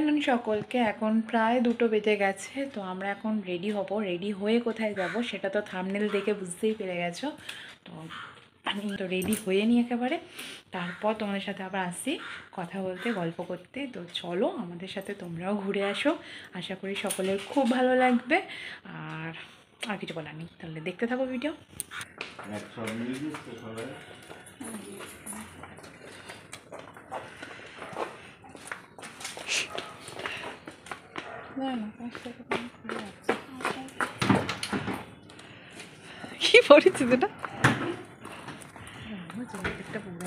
Afternoon সকলকে, এখন প্রায় দুটো বেজে গেছে, তো আমরা এখন রেডি হব। রেডি হয়ে কোথায় যাব সেটা তো থামনেল দেখে বুঝতেই পেরে গেছো। তো আমি তো রেডি হয়ে নিই একেবারে। তারপর তোমাদের সাথে আবার আসি কথা বলতে, গল্প করতে। তো চলো আমাদের সাথে তোমরাও ঘুরে আসো। আশা করি সকলের খুব ভালো লাগবে। আর আর কিছু বলার নেই। তাহলে দেখতে থাকো ভিডিও একশো মিলিয়ে তো সবাই কি পড়েছিস এটা?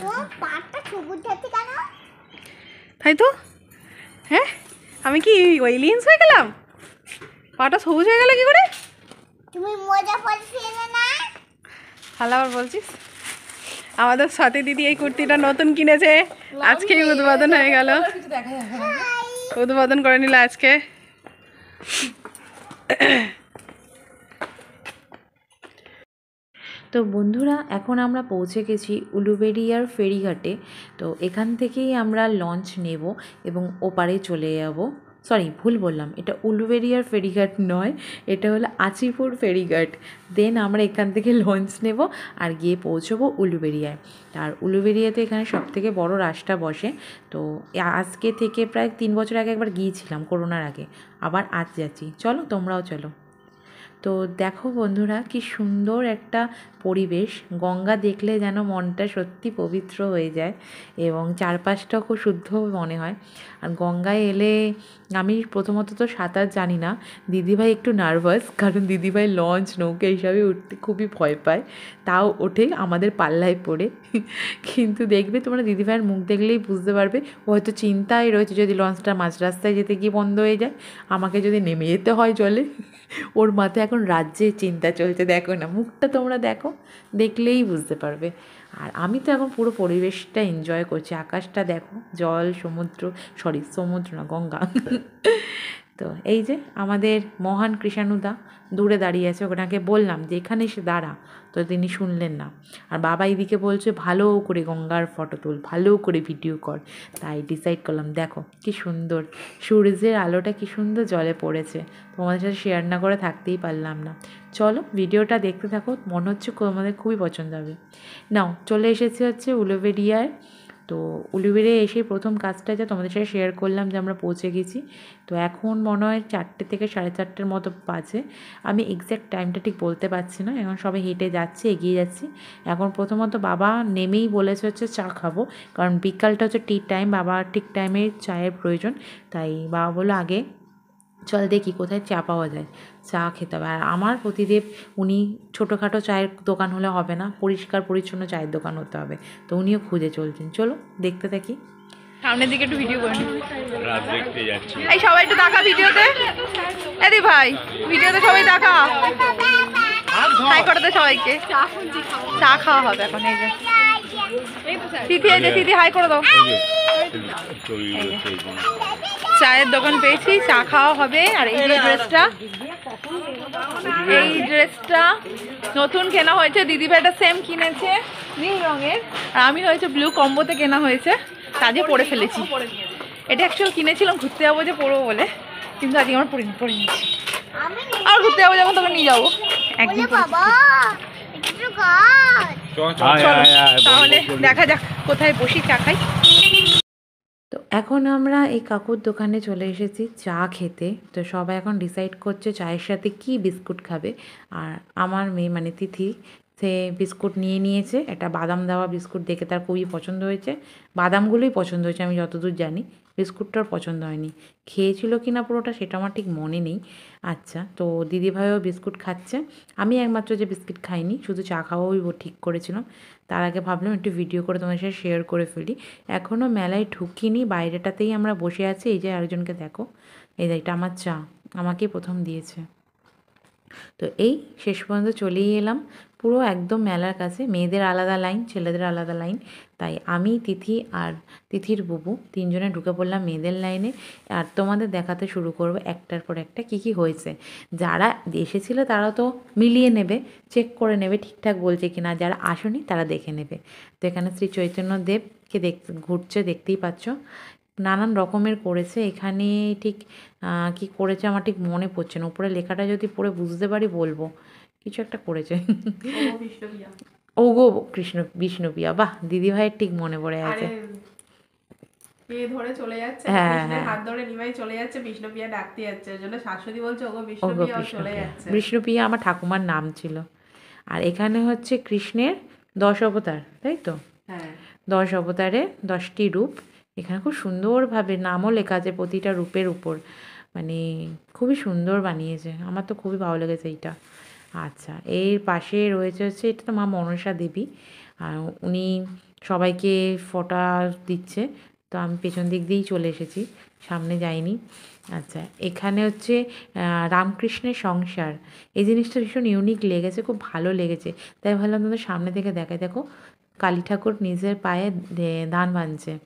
ও পাটটা সবুজ যাচ্ছে কেন? তাই তো? হ্যাঁ? আমি কি ওয়েলিয়েন্স হয়ে গেলাম? পাটা সবুজ হয়ে গেল কি করে? তুমি মজা করছিলে না? তাহলে আবার বলছিস? আমাদের সাথে দিদি এই কুর্তিটা নতুন কিনেছে। আজকেই উদ্বোধন হয়ে গেল। উদ্বোধন করে নিল আজকে। তো বন্ধুরা, এখন আমরা পৌঁছে গেছি উলুবেড়িয়ার ফেরিঘাটে। তো এখান থেকেই আমরা লঞ্চ নেব এবং ওপারে চলে যাব। সরি ভুল বললাম। এটা উলুবেরিয়ার ফেরিঘাট নয়, এটা হলো আচিপুর ফেরিঘাট। দেন আমরা এখান থেকে লঞ্চ নেব আর গিয়ে পৌঁছবো উলুবেরিয়ায়। আর উলুবেরিয়াতে এখানে সব থেকে বড় রাস্তা বসে। তো আজকে থেকে প্রায় তিন বছর আগে একবার গিয়েছিলাম, করোনার আগে। আবার আজ যাচ্ছি। চলো, তোমরাও চলো। তো দেখো বন্ধুরা, কি সুন্দর একটা পরিবেশ। গঙ্গা দেখলে যেন মনটা সত্যি পবিত্র হয়ে যায় এবং চারপাশটাও খুব শুদ্ধ মনে হয়। আর গঙ্গায় এলে আমি প্রথমত তো সাঁতার জানি না। দিদিভাই একটু নার্ভাস কারণ দিদিভাই লঞ্চ নৌকা হিসাবে উঠতে খুবই ভয় পায়। তাও ওঠে, আমাদের পাল্লায় পড়ে। কিন্তু দেখবে তোমরা দিদিভাইয়ের মুখ দেখলেই বুঝতে পারবে, ও হয়তো চিন্তায় রয়েছে যদি লঞ্চটা মাঝ রাস্তায় যেতে গিয়ে বন্ধ হয়ে যায়। আমাকে যদি নেমে যেতে হয় জলে, ওর মাথায় রাজ্যের চিন্তা চলছে, দেখো না, মুখটা তোমরা দেখো, দেখলেই বুঝতে পারবে। আর আমি তো এখন পুরো পরিবেশটা এনজয় করছি, আকাশটা দেখো, জল, সমুদ্র সরি সমুদ্র না, গঙ্গা। তো এই যে আমাদের মহান কৃষাণুদা দূরে দাঁড়িয়ে আছে, ওনাকে বললাম যে এখানে এসে দাঁড়া। তো তিনি শুনলেন না। আর বাবা এইদিকে বলছে, ভালো করে গঙ্গার ফটো তুল, ভালো করে ভিডিও কর। তাই ডিসাইড করলাম, দেখো কি সুন্দর, সূর্যের আলোটা কি সুন্দর জলে পড়েছে। তোমাদের সাথে শেয়ার না করে থাকতেই পারলাম না। চলো ভিডিওটা দেখতে থাকো, মনে হচ্ছে আমাদের খুবই পছন্দ হবে। নাও, চলে এসেছে হচ্ছে উলুবেরিয়ায় তো উলুবেরে এসে প্রথম কাজটা যা তোমাদের সাথে শেয়ার করলাম যে আমরা পৌঁছে গেছি। তো এখন মনে হয় চারটে থেকে সাড়ে চারটের মতো বাজে। আমি এক্স্যাক্ট টাইমটা ঠিক বলতে পারছি না। এখন সবাই হেঁটে যাচ্ছি, এগিয়ে যাচ্ছি। এখন প্রথমত বাবা নেমেই বলেছে হচ্ছে চা খাব। কারণ বিকালটা হচ্ছে টি টাইম বাবা ঠিক টাইমে চায়ের প্রয়োজন। তাই বাবা বলল, আগে চল দেখি কোথায় চা পাওয়া যায়। চা খেতে হবে। আর আমার প্রতিদেব উনি ছোটোখাটো চায়ের দোকান হলে হবে না পরিষ্কার পরিচ্ছন্ন চায়ের দোকান হতে হবে। তো উনিও খুঁজে চলছেন। চলো দেখতে থাকি। সামনের দিকে একটু ভিডিও করে। নি। রাত দেখতে যাচ্ছি। এই সবাই একটু দেখা ভিডিওতে এদি ভাই ভিডিওতে সবাই দেখা। হাই করে দে সবাইকে। চা খাওয়া হবে এখন এই যে। তিথি এই যে তিথি হাই করে দাও। চায়ের দোকান পেয়েছি চা খাওয়া হবে আর এই যে ড্রেসটা এই ড্রেসটা নতুন কেনা হয়েছে দিদি ভাইটা সেম কিনেছে নীল রঙের আর আমি হয়েছে ব্লু কম্বোতে কেনা হয়েছে কাজে পরে ফেলেছি। এটা অ্যাকচুয়াল কিনেছিলাম ঘুরতে যাব যে পরবো বলে কিন্তু আজকে আমার পরে পরে নিচ্ছি আর ঘুরতে যাব যখন তোকে নিয়ে যাব। একদিন তাহলে দেখা যাক কোথায় বসি চা খাই। এখন আমরা এই কাকুর দোকানে চলে এসেছি চা খেতে। তো সবাই এখন ডিসাইড করছে চায়ের সাথে কি বিস্কুট খাবে। আর আমার মেয়ে মানে তিথি, সে বিস্কুট নিয়ে নিয়েছে এটা বাদাম দেওয়া বিস্কুট দেখে তার খুবই পছন্দ হয়েছে। বাদামগুলোই পছন্দ হয়েছে, আমি যতদূর জানি। বিস্কুটটার পছন্দ হয়নি। খেয়েছিল কি না পুরোটা সেটা আমার ঠিক মনে নেই। আচ্ছা তো দিদিভাইও বিস্কুট খাচ্ছে। আমি একমাত্র যে বিস্কিট খাইনি, শুধু চা খাওয়াই ও ঠিক করেছিলাম। তার আগে ভাবলাম একটু ভিডিও করে তোমাদের সাথে শেয়ার করে ফেলি। এখনও মেলায় ঢুকিনি, বাইরেটাতেই আমরা বসে আছি। এই যে আরেকজনকে দেখো। এই এটা আমার চা। আমাকেই প্রথম দিয়েছে। তো এই শেষ পর্যন্ত চলেই এলাম। পুরো একদম মেলার কাছে। মেয়েদের আলাদা লাইন, ছেলেদের আলাদা লাইন। তাই আমি, তিথি আর তিথির বুবু তিনজনে ঢুকে পড়লাম মেয়েদের লাইনে। আর তোমাদের দেখাতে শুরু করব একটার পর একটা কি কি হয়েছে। যারা এসেছিল তারা তো মিলিয়ে নেবে চেক করে নেবে, ঠিকঠাক বলছে কি না যারা আসেনি তারা দেখে নেবে। তো এখানে শ্রী চৈতন্য দেবকে দেখ, ঘুরছে, দেখতেই পাচ্ছ। নানান রকমের করেছে। এখানে ঠিক আহ, কি করেছে আমার ঠিক মনে পড়ছে না। উপরে লেখাটা যদি পড়ে বুঝতে পারি বলব। কিছু একটা করেছে। ও গো কৃষ্ণ বিষ্ণুপ্রিয়া। বাহ দিদি ভাইয়ের ঠিক মনে পড়ে আছে ধরে চলে যাচ্ছে। হাত ধরে নিমাই চলে যাচ্ছে বিষ্ণুপ্রিয়া ডাকতে যাচ্ছে। জন্য শাশুড়ি বলছে ওগো বিষ্ণুপ্রিয়া চলে যাচ্ছে। বিষ্ণুপ্রিয়া আমার ঠাকুমার নাম ছিল। আর এখানে হচ্ছে কৃষ্ণের দশ অবতার তাই তো? হ্যাঁ। দশ অবতারে দশটি রূপ। এখানে খুব সুন্দরভাবে নামও লেখা আছে প্রতিটা রূপের উপর। মানে খুবই সুন্দর বানিয়েছে। আমার তো খুবই ভালো লেগেছে এইটা। আচ্ছা এর পাশে রয়েছে হচ্ছে, এটা তো মা মনসা দেবী। আর উনি সবাইকে ফোঁটা দিচ্ছে। তো আমি পেছন দিক দিয়েই চলে এসেছি, সামনে যাইনি। আচ্ছা এখানে হচ্ছে রামকৃষ্ণের সংসার। এই জিনিসটা ভীষণ ইউনিক লেগেছে, খুব ভালো লেগেছে। তাই ভাবলাম তোমাদের সামনে থেকে দেখাই। দেখো, কালী ঠাকুর নিজের পায়ে দে- ধান বাঁধছে।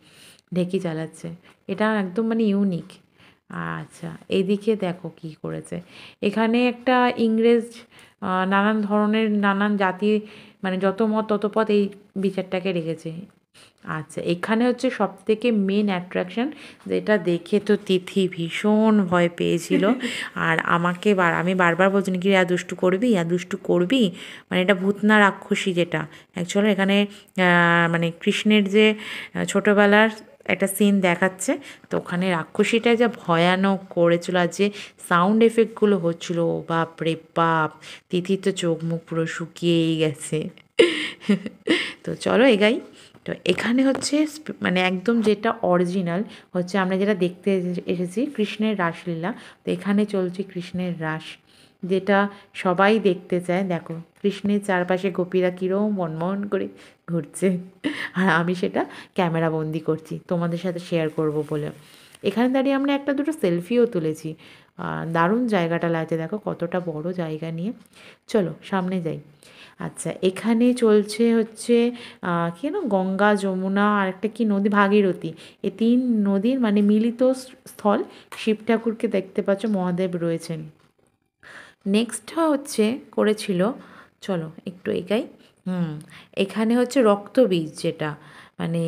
ঢেকি চালাচ্ছে এটা একদম মানে ইউনিক আচ্ছা এইদিকে দেখো কি করেছে। এখানে একটা ইংরেজ নানান ধরনের নানান জাতি মানে যত মত তত পথ এই বিচারটাকে রেখেছে। আচ্ছা এখানে হচ্ছে সব থেকে মেন অ্যাট্রাকশন যেটা দেখে তো তিথি ভীষণ ভয় পেয়েছিল। আর আমাকে বার আমি বারবার বলছি কি ইয়া দুষ্টু করবি? ইয়া দুষ্টু করবি? মানে এটা ভূতনা রাক্ষসী যেটা। অ্যাকচুয়ালি এখানে মানে কৃষ্ণের যে ছোটোবেলার একটা সিন দেখাচ্ছে। তো ওখানে রাক্ষসীটা যা ভয়ানক করেছিল আর যে সাউন্ড এফেক্টগুলো হচ্ছিল বাপ রে বাপ, তিথির তো চোখ মুখ পুরো শুকিয়েই গেছে। তো চলো এগাই তো এখানে হচ্ছে মানে একদম যেটা অরিজিনাল হচ্ছে আমরা যেটা দেখতে এসেছি কৃষ্ণের রাসলীলা। তো এখানে চলছে কৃষ্ণের রাস। যেটা সবাই দেখতে চায়। দেখো, কৃষ্ণের চারপাশে গোপীরা কীরকম মনমোহন করে ঘুরছে। আর আমি সেটা ক্যামেরা বন্দি করছি, তোমাদের সাথে শেয়ার করব বলে। এখানে দাঁড়িয়ে আমরা একটা দুটো সেলফিও তুলেছি। দারুণ জায়গাটা লাগছে, দেখো কতটা বড় জায়গা নিয়ে। চলো, সামনে যাই। আচ্ছা এখানে চলছে হচ্ছে কি গঙ্গা, যমুনা, আর একটা কি নদী, ভাগীরথী। এই তিন নদীর মানে মিলিত স্থল শিব ঠাকুরকে দেখতে পাচ্ছ, মহাদেব রয়েছেন। নেক্সট হচ্ছে করেছিল, চলো একটু এগাই। হুম, এখানে হচ্ছে রক্তবীজ যেটা মানে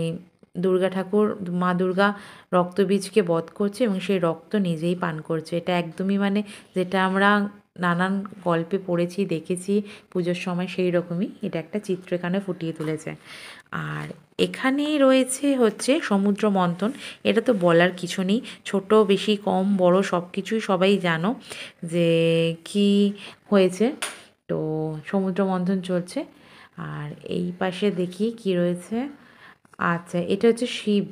দুর্গা ঠাকুর, মা দুর্গা রক্তবীজকে বধ করছে এবং সেই রক্ত নিজেই পান করছে। এটা একদমই মানে যেটা আমরা নানান গল্পে পড়েছি, দেখেছি, পুজোর সময় সেই রকমই এটা একটা চিত্র এখানে ফুটিয়ে তুলেছে। আর এখানে রয়েছে হচ্ছে সমুদ্র মন্থন। এটা তো বলার কিছু নেই, ছোট, বেশি, কম, বড় সব কিছুই সবাই জানো যে কি হয়েছে। তো সমুদ্র মন্থন চলছে। আর এই পাশে দেখি কি রয়েছে। আচ্ছা এটা হচ্ছে শিব।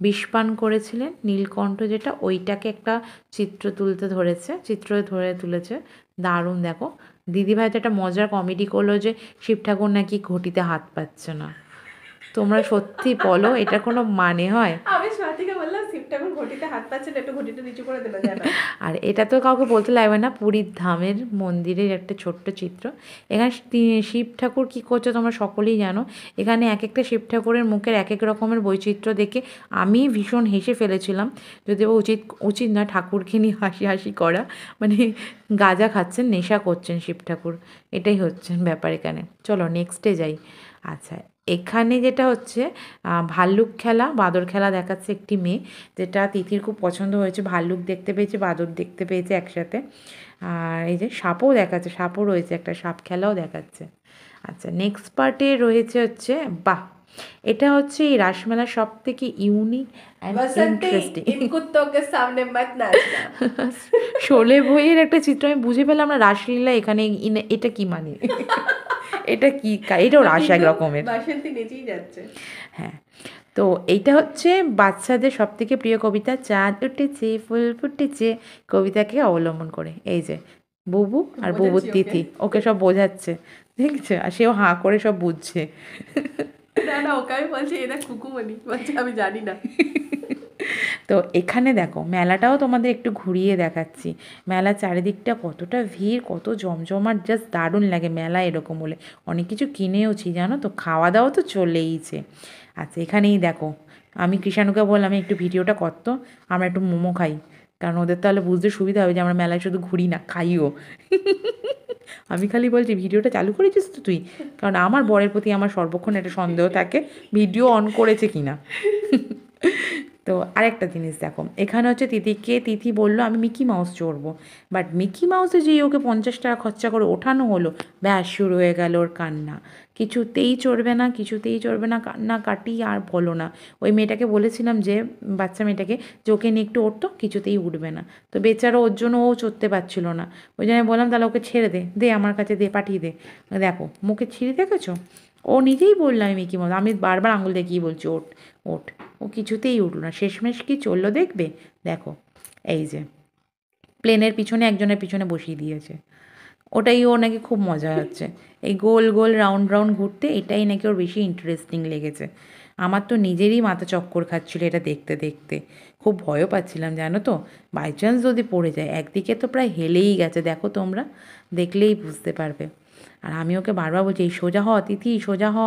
বিষপান করেছিলেন নীলকণ্ঠ যেটা, ওইটাকে একটা চিত্র তুলতে ধরেছে, চিত্র ধরে তুলেছে। দারুণ, দেখো। দিদিভাই তো একটা মজার কমেডি করল যে, শিব ঠাকুর নাকি ঘটিতে হাত পাচ্ছে না। তোমরা সত্যি বলো, এটা কোনো মানে হয়? আমি ঘটিতে হাত একটু ঘটিটা নিচু করে আর এটা তো কাউকে বলতে লাগবে না, পুরীর ধামের মন্দিরের একটা ছোট্ট চিত্র। এখানে শিব ঠাকুর কী করছে তোমরা সকলেই জানো। এখানে এক একটা শিব ঠাকুরের মুখের এক এক রকমের বৈচিত্র্য দেখে আমি ভীষণ হেসে ফেলেছিলাম। যদিও উচিত উচিত না ঠাকুরকে নিয়ে হাসি হাসি করা মানে গাঁজা খাচ্ছেন, নেশা করছেন শিব ঠাকুর। এটাই হচ্ছে ব্যাপার এখানে। চলো নেক্সটে যাই। আচ্ছা এখানে যেটা হচ্ছে ভাল্লুক খেলা বাঁদর খেলা দেখাচ্ছে একটি মেয়ে যেটা তিথির খুব পছন্দ হয়েছে। ভাল্লুক দেখতে পেয়েছে বাঁদর দেখতে পেয়েছে একসাথে। আর এই যে সাপও দেখাচ্ছে সাপও রয়েছে একটা সাপ খেলাও দেখাচ্ছে। আচ্ছা নেক্সট পার্টে রয়েছে হচ্ছে বাহ! এটা হচ্ছে এই রাসমেলা সব থেকে ইউনিক শোলে বইয়ের একটা চিত্র আমি বুঝে পেলাম না রাসলীলা এখানে এটা কি মানে? এটা কি এটাও রাস এক রকমের। হ্যাঁ। তো এইটা হচ্ছে বাচ্চাদের সব থেকে প্রিয় কবিতা। চাঁদ উঠেছে ফুল ফুটেছে কবিতাকে অবলম্বন করে। এই যে বুবু আর বুবুর তিথি। ওকে সব বোঝাচ্ছে দেখছে? আর সেও হাঁ করে সব বুঝছে। না না ওকে আমি বলছি এটা কুকুমনি বলছে আমি জানি না। তো এখানে দেখো, মেলাটাও তোমাদের একটু ঘুরিয়ে দেখাচ্ছি। মেলার চারিদিকটা কতটা ভিড়, কত জমজমাট জাস্ট দারুণ লাগে মেলা এরকম হলে অনেক কিছু কিনেওছি, জানো তো? খাওয়া দাওয়া তো চলেইছে। আচ্ছা এখানেই দেখো। আমি কৃষাণুকে বললাম "আমি একটু ভিডিওটা করতো আমরা একটু মোমো খাই। কারণ ওদের তাহলে বুঝতে সুবিধা হবে যে আমরা মেলায় শুধু ঘুরি না, খাইও। আমি খালি বলছি, ভিডিওটা চালু করেছিস তো তুই? কারণ আমার বরের প্রতি আমার সর্বক্ষণ একটা সন্দেহ থাকে, ভিডিও অন করেছে কিনা। তো আরেকটা জিনিস দেখো, এখানে হচ্ছে তিথিকে তিথি বলল, আমি মিকি মাউস চড়বো। বাট মিকি মাউসে যেই ওকে পঞ্চাশ টাকা খরচা করে ওঠানো হলো, ব্যাস, শুরু হয়ে গেল ওর কান্না। কিছুতেই চড়বে না, কিছুতেই চড়বে না, কান্না কাটি আর বলো না। ওই মেয়েটাকে বলেছিলাম যে, বাচ্চা মেয়েটাকে, যে ওকে নিয়ে একটু উঠতো কিছুতেই উঠবে না। তো বেচারা ওর জন্য ও চড়তে পারছিল না। ওই জন্য বললাম, তাহলে ওকে ছেড়ে দে দে আমার কাছে, দে, পাঠিয়ে দে। দেখো, মুখে ছিঁড়ে দেখেছ? ও নিজেই বললাম আমি মিকি মাউস। আমি বারবার আঙুল দেখিয়ে বলছি, ওঠ ওঠ। ও কিছুতেই উঠল না। শেষমেশ কি চলল দেখবে? দেখো, এই যে প্লেনের পিছনে একজনের পিছনে বসিয়ে দিয়েছে। ওটাই ও নাকি খুব মজা হচ্ছে। এই গোল গোল রাউন্ড রাউন্ড ঘুরতে এটাই নাকি ওর বেশি ইন্টারেস্টিং লেগেছে। আমার তো নিজেরই মাথা চক্কর খাচ্ছিল এটা দেখতে দেখতে। খুব ভয়ও পাচ্ছিলাম, জানো তো? বাই চান্স যদি পড়ে যায়, একদিকে তো প্রায় হেলেই গেছে, দেখো তোমরা। দেখলেই বুঝতে পারবে। আর আমি ওকে বারবার বলছি, এই সোজা হ, তিথি, সোজা হ।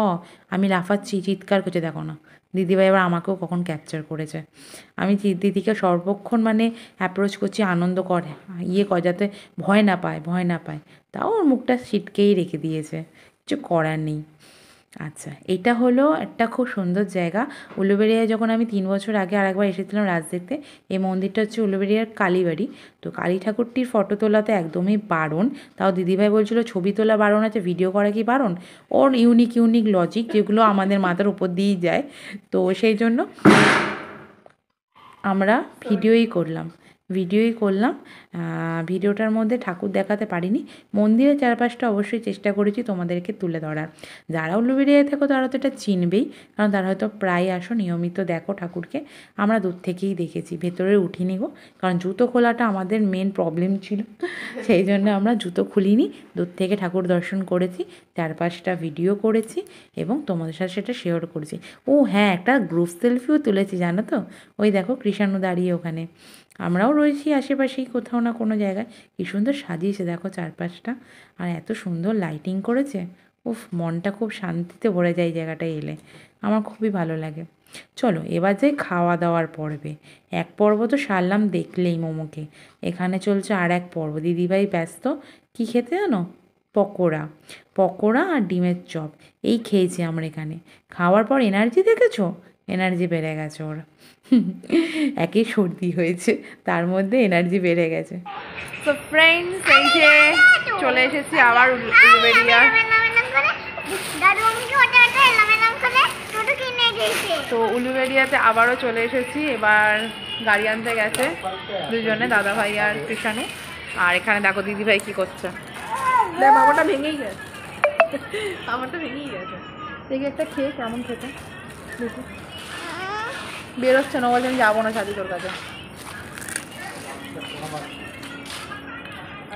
আমি লাফাচ্ছি, চিৎকার করছে, দেখো না। দিদিভাই এবার আমাকেও কখন ক্যাপচার করেছে। আমি দিদিকে সর্বক্ষণ মানে অ্যাপ্রোচ করছি, আনন্দ করে ইয়ে কর যাতে ভয় না পায়, ভয় না পায়। তাও ওর মুখটা সিটকেই রেখে দিয়েছে। কিছু করার নেই। আচ্ছা এটা হলো একটা খুব সুন্দর জায়গা। উলুবেড়িয়ায় যখন আমি তিন বছর আগে আরেকবার এসেছিলাম রাজ দেখতে এই মন্দিরটা হচ্ছে উলুবেড়িয়ার কালীবাড়ি। তো কালী ঠাকুরটির ফটো তোলাতে একদমই বারণ। তাও দিদিভাই বলছিল ছবি তোলা বারণ আছে ভিডিও করা কি বারণ? ওর ইউনিক ইউনিক লজিক যেগুলো আমাদের মাথার উপর দিয়েই যায়। তো সেই জন্য আমরা ভিডিওই করলাম। ভিডিওই করলাম। ভিডিওটার মধ্যে ঠাকুর দেখাতে পারিনি। মন্দিরের চারপাশটা অবশ্যই চেষ্টা করেছি তোমাদেরকে তুলে ধরার। যারা উল্লুবেড়িয়ায় থাকো তারা তো এটা চিনবেই কারণ তারা হয়তো প্রায় আসো নিয়মিত দেখো ঠাকুরকে। আমরা দূর থেকেই দেখেছি ভেতরে উঠিনি গো কারণ জুতো খোলাটা আমাদের মেন প্রবলেম ছিল। সেই জন্য আমরা জুতো খুলিনি দূর থেকে ঠাকুর দর্শন করেছি চারপাশটা ভিডিও করেছি এবং তোমাদের সাথে সেটা শেয়ার করেছি। ও হ্যাঁ একটা গ্রুপ সেলফিও তুলেছি জানো তো? ওই দেখো কৃষাণু দাঁড়িয়ে ওখানে। আমরাও রয়েছি আশেপাশেই কোথাও না কোনো জায়গায়। কি সুন্দর সাজিয়েছে, দেখো চারপাশটা। আর এত সুন্দর লাইটিং করেছে। উফ, মনটা খুব শান্তিতে ভরে যায় জায়গাটা এলে। আমার খুবই ভালো লাগে। চলো, এবার যাই খাওয়া দাওয়ার পর্বে। এক পর্ব তো সারলাম দেখলেই মোমোকে। এখানে চলছে আর এক পর্ব। দিদিভাই ব্যস্ত। কি খেতে জানো? পকোড়া। পকোড়া আর ডিমের চপ। এই খেয়েছি আমরা এখানে। খাওয়ার পর এনার্জি দেখেছ? এনার্জি বেড়ে গেছে ওর। একই সর্দি হয়েছে তার মধ্যে এনার্জি বেড়ে গেছে। তো ফ্রেন্ডস এই যে চলে এসেছি আবার উলুবেড়িয়া এলাম এলাম করে দাদু আমাকে ওটা ওটা এলাম এলাম করে টোটো কিনে দিয়েছে তো উলুবেরিয়াতে আবারও চলে এসেছি এবার গাড়ি আনতে গেছে দুজনে দাদা ভাই আর কৃষাণু আর এখানে দেখো দিদি ভাই কি করছে। দেখ মামাটা ভেঙেই গেছে। আমারটা ভেঙেই গেছে। দেখি একটা খেয়ে কেমন খেতে। দেখি। বেরোচ্ছে না বলছে আমি যাব না সাদি তোর কাছে।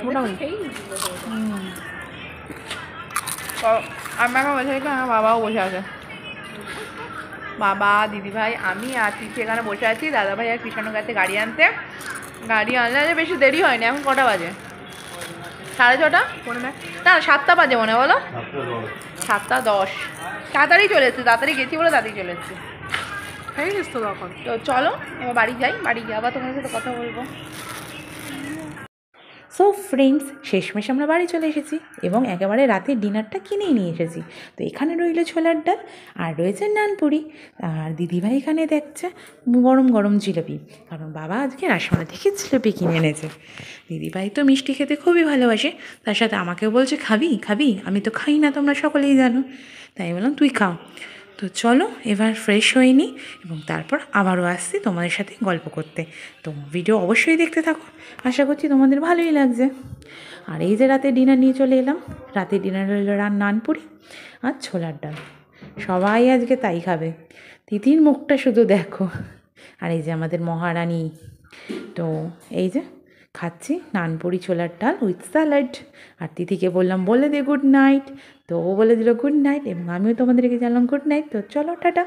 মোটামুটি। খেয়েই নিয়েছিল তো। হুম। তো আমি এখন বসে আছি আমার বাবাও বসে আছে। বাবা দিদিভাই আমি আর তিথি এখানে বসে আছি দাদা ভাই আর কৃষ্ণ কাছে গাড়ি আনতে। গাড়ি আনলে বেশি দেরি হয়নি এখন কটা বাজে? সাড়ে ছটা? পনেরো না না সাতটা বাজে মনে হয় বলো? সাতটা দশ। তাড়াতাড়ি চলে এসেছি তাড়াতাড়ি গেছি বলে তাড়াতাড়ি চলে এসেছি। খেয়ে নিস তো তখন। তো চলো এবার বাড়ি যাই বাড়ি গিয়ে আবার তোমার সাথে কথা বলব। সো ফ্রেন্ডস শেষমেশ আমরা বাড়ি চলে এসেছি এবং একেবারে রাতের ডিনারটা কিনেই নিয়ে এসেছি। তো এখানে রইল ছোলার ডাল আর রয়েছে নানপুরি আর দিদিভাই এখানে দেখছে গরম গরম জিলিপি কারণ বাবা আজকে রাসমলা থেকে জিলিপি কিনে এনেছে। দিদিভাই তো মিষ্টি খেতে খুবই ভালোবাসে তার সাথে আমাকেও বলছে খাবি খাবি আমি তো খাই না তোমরা সকলেই জানো। তাই বললাম তুই খাও তো চলো, এবার ফ্রেশ হয়ে নিই এবং তারপর আবারও আসছি তোমাদের সাথে গল্প করতে। তো ভিডিও অবশ্যই দেখতে থাকো। আশা করছি তোমাদের ভালোই লাগছে। আর এই যে রাতে ডিনার নিয়ে চলে এলাম। রাতে ডিনার হলো রান নানপুরি আর ছোলার ডাল। সবাই আজকে তাই খাবে। তিথির মুখটা শুধু দেখো। আর এই যে আমাদের মহারানী। তো এই যে খাচ্ছি নানপুরি ছোলার ডাল উইথ স্যালাড আর দিদিকে বললাম, বলে দে গুড নাইট তো ও বলে দিল গুড নাইট এবং আমিও তোমাদেরকে জানলাম গুড নাইট তো চলো, টাটা।